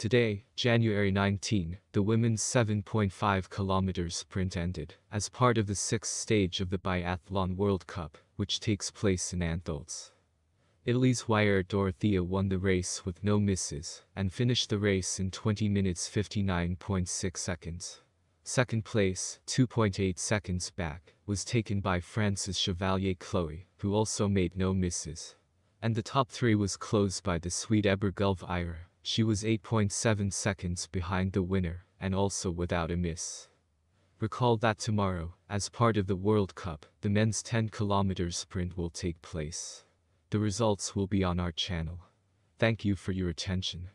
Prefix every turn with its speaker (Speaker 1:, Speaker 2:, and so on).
Speaker 1: Today, January 19, the women's 7.5 kilometers sprint ended as part of the sixth stage of the Biathlon World Cup, which takes place in Antholz. Italy's Wierer Dorothea won the race with no misses and finished the race in 20 minutes 59.6 seconds. Second place, 2.8 seconds back, was taken by France's Chevalier Chloe, who also made no misses. And the top three was closed by the Swede Oeberg Elvira. She was 8.7 seconds behind the winner, and also without a miss. Recall that tomorrow, as part of the World Cup, the men's 10 kilometers sprint will take place. The results will be on our channel. Thank you for your attention.